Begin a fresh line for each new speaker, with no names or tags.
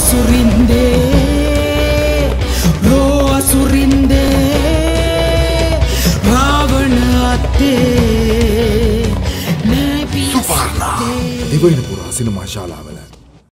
සුරින්දේ raw අසුරින්දේ Ravana අත්තේ
දෙවයින පුරා සිනමා ශාලාවල